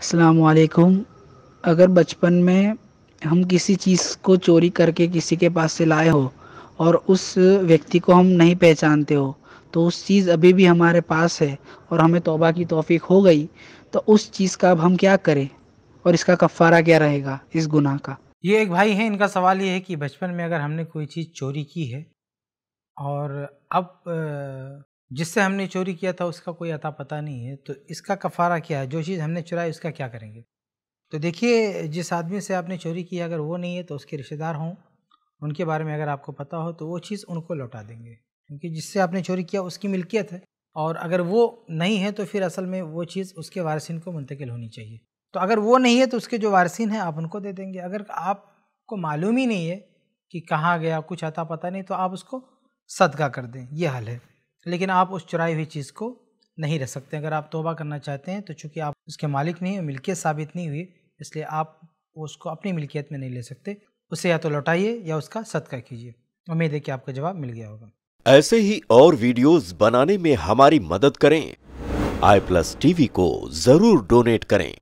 असलकुम अगर बचपन में हम किसी चीज़ को चोरी करके किसी के पास से लाए हो और उस व्यक्ति को हम नहीं पहचानते हो तो उस चीज़ अभी भी हमारे पास है और हमें तौबा की तौफीक हो गई तो उस चीज़ का अब हम क्या करें और इसका कफ़ारा क्या रहेगा, इस गुनाह का? ये एक भाई है, इनका सवाल ये है कि बचपन में अगर हमने कोई चीज़ चोरी की है और अब जिससे हमने चोरी किया था, उसका कोई अता पता नहीं है तो इसका कफ़ारा क्या है? जो चीज़ हमने चुराई, उसका क्या करेंगे? तो देखिए, जिस आदमी से आपने चोरी की अगर वो नहीं है तो उसके रिश्तेदार हों, उनके बारे में अगर आपको पता हो तो वो चीज़ उनको लौटा देंगे। क्योंकि जिससे आपने चोरी किया, उसकी मिल्कियत है, और अगर वो नहीं है तो फिर असल में वो चीज़ उसके वारसिन को मुंतकिल होनी चाहिए। तो अगर वो नहीं है तो उसके जो वारसिन हैं, आप उनको दे देंगे। अगर आपको मालूम ही नहीं है कि कहाँ गया, कुछ आता पता नहीं तो आप उसको सदका कर दें। ये हल है। लेकिन आप उस चुराई हुई चीज़ को नहीं रख सकते। अगर आप तोबा करना चाहते हैं तो चूँकि आप उसके मालिक नहीं है, मिल्कियत साबित नहीं हुई, इसलिए आप उसको अपनी मिल्कियत में नहीं ले सकते। उसे या तो लौटाइए या उसका सदका कीजिए। उम्मीद है कि आपका जवाब मिल गया होगा। ऐसे ही और वीडियोस बनाने में हमारी मदद करें। आई प्लस टीवी को ज़रूर डोनेट करें।